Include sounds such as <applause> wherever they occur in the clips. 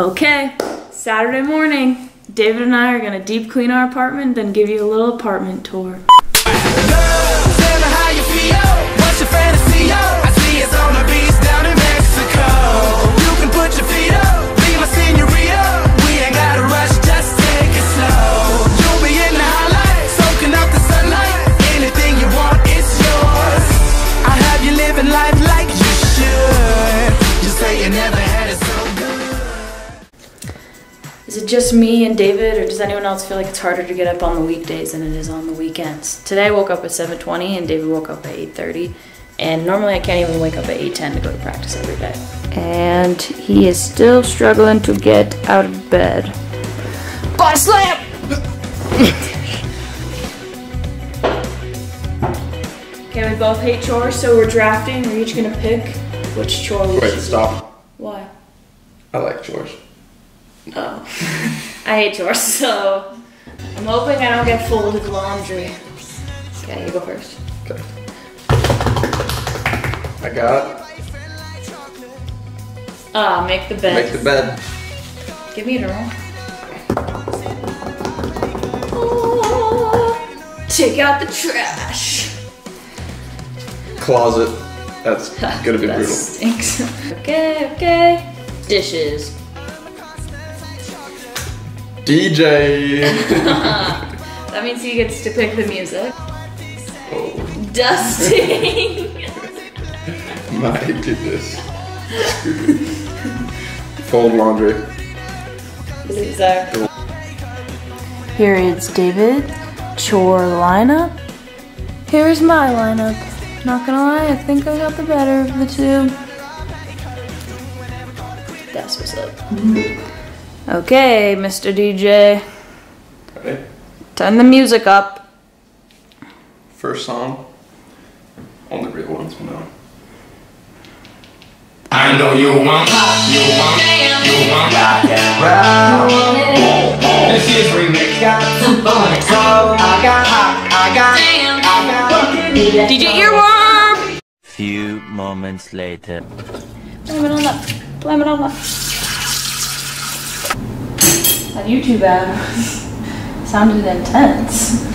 Okay, Saturday morning. David and I are gonna deep clean our apartment, then give you a little apartment tour. life just me and David, or does anyone else feel like it's harder to get up on the weekdays than it is on the weekends? Today I woke up at 7:20 and David woke up at 8:30, and normally I can't even wake up at 8:10 to go to practice every day. And he is still struggling to get out of bed. Body slam! okay, we both hate chores, so we're drafting. We're each gonna pick which chore we Wait, should stop. Why? I like chores. Oh. <laughs> I hate chores, so I'm hoping I don't get folded laundry. Okay, you go first. Okay. I got Ah, make the bed. Make the bed. Give me a. Oh, take out the trash. Closet. That's <laughs> gonna be that brutal. stinks. <laughs> okay, okay. Dishes. DJ. <laughs> That means he gets to pick the music. oh Dusting. <laughs> my goodness. Fold laundry. Loser. Here is David chore lineup. Here's my lineup. Not gonna lie, I think I got the better of the two. That's what's up. Okay, Mr. DJ, Okay. turn the music up. First song. Only real ones will know. I know you want, you want, you want rock and roll. This is remix got some phonics. So I got, hot, I got, I got. DJ Earworm! Few moments later. Blame it on that. Blame it on that. That YouTube ad <laughs> sounded intense.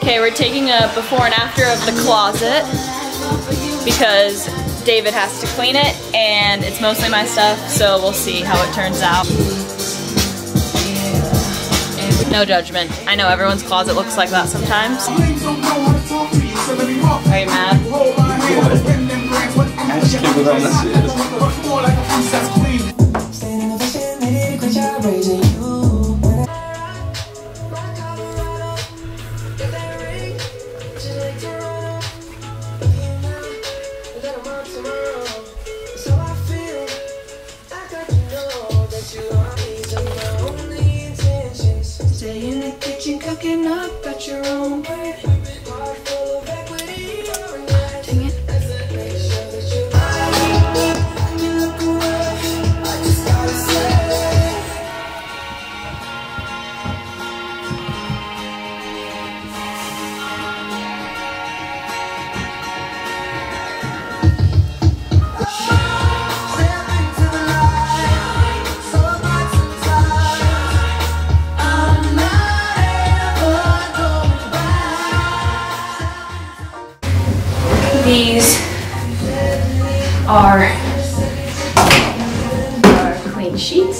Okay, we're taking a before and after of the closet because David has to clean it and it's mostly my stuff, so we'll see how it turns out. No judgment. I know everyone's closet looks like that sometimes. Are you mad? Ask him what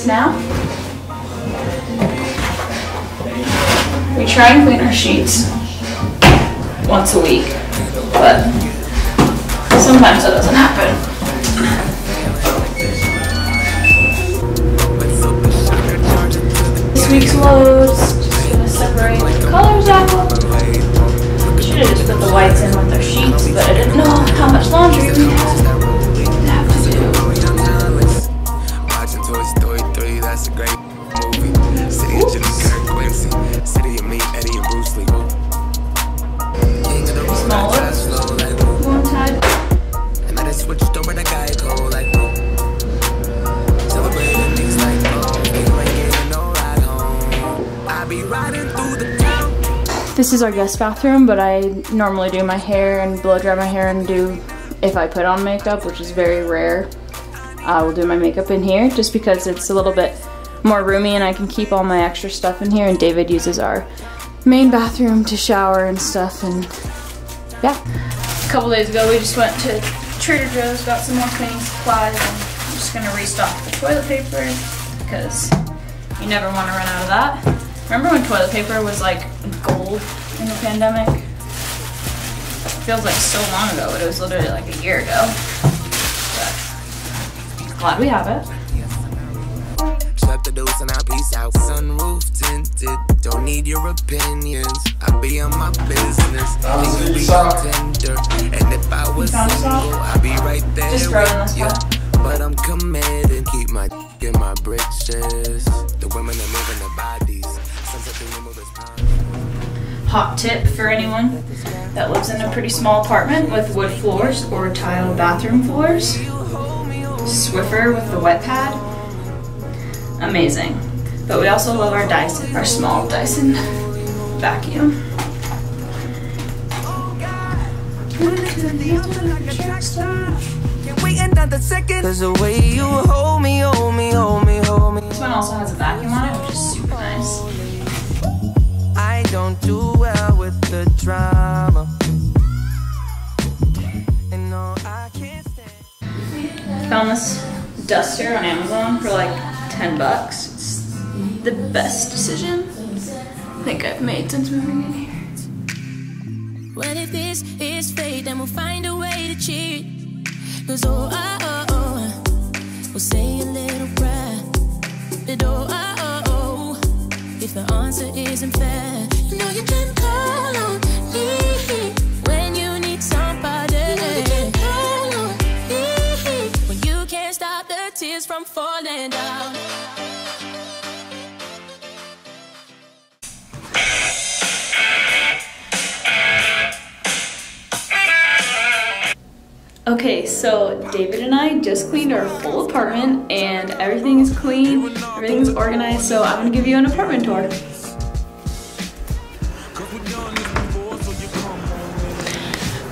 now. We try and clean our sheets once a week, but sometimes that doesn't happen. This week's loads, just gonna separate This is our guest bathroom, but I normally do my hair and blow dry my hair and do, if I put on makeup, which is very rare, I will do my makeup in here just because it's a little bit more roomy and I can keep all my extra stuff in here and David uses our main bathroom to shower and stuff and yeah. A couple days ago we just went to Trader Joe's, got some more cleaning supplies and I'm just gonna restock the toilet paper because you never want to run out of that. Remember when toilet paper was like gold in the pandemic? feels like so long ago, but it was literally like a year ago. But glad we have it. Shut the doors and I peace out. Sunroof tinted, don't need your opinions. I be on my business. Honestly, And you be sock. tender. And if I was found a single, I'd be right there Just throw it with you. But I'm committed, keep my in my britches. The women are moving their bodies. Sunset thing they move as palm. Hot tip for anyone that lives in a pretty small apartment with wood floors or tile bathroom floors. Swiffer with the wet pad. Amazing. But we also love our Dyson, our small Dyson <laughs> vacuum. This one also has a vacuum on it, which is super nice. I don't do well with the drama. And no, I can't stand. Found this duster on Amazon for like 10 bucks. It's the best decision I think I've made since moving in here. What if this is fate? Then we'll find a way to cheat. Cause oh, oh, oh, oh, we'll say a little prayer. But oh, if the answer isn't fair, you can call on me when you need somebody. You can call on me when you can't stop the tears from falling down. Okay, so David and I just cleaned our whole apartment and everything is clean, everything's organized, so I'm gonna give you an apartment tour.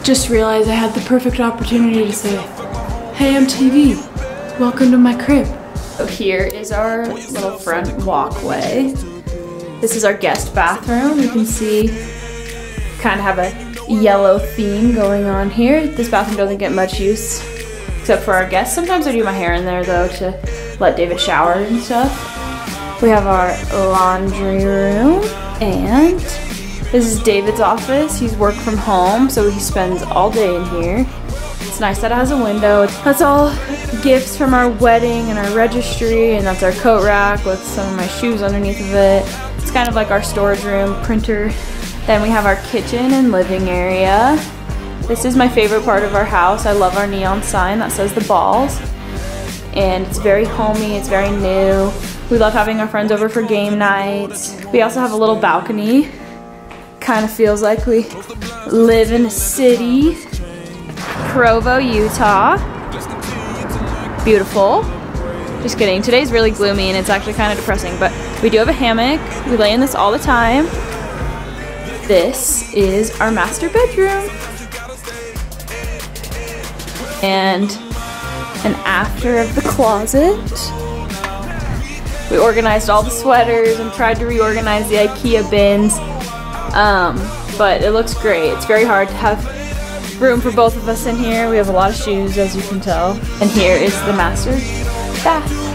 Just realized I had the perfect opportunity to say, Hey MTV, welcome to my crib. So here is our little front walkway. This is our guest bathroom. You can see kind of have a yellow theme going on here. This bathroom doesn't get much use except for our guests. Sometimes I do my hair in there though to let David shower and stuff. We have our laundry room and this is David's office. He's worked from home so he spends all day in here. It's nice that it has a window. That's all gifts from our wedding and our registry and that's our coat rack with some of my shoes underneath of it. It's kind of like our storage room, printer, then we have our kitchen and living area. This is my favorite part of our house. I love our neon sign that says the balls. And it's very homey, it's very new. We love having our friends over for game nights. We also have a little balcony. Kind of feels like we live in a city. Provo, Utah. Beautiful. Just kidding. Today's really gloomy and it's actually kind of depressing, but we do have a hammock. We lay in this all the time. This is our master bedroom. And an after of the closet. We organized all the sweaters and tried to reorganize the IKEA bins. Um, but it looks great. It's very hard to have room for both of us in here. We have a lot of shoes, as you can tell. And here is the master bath.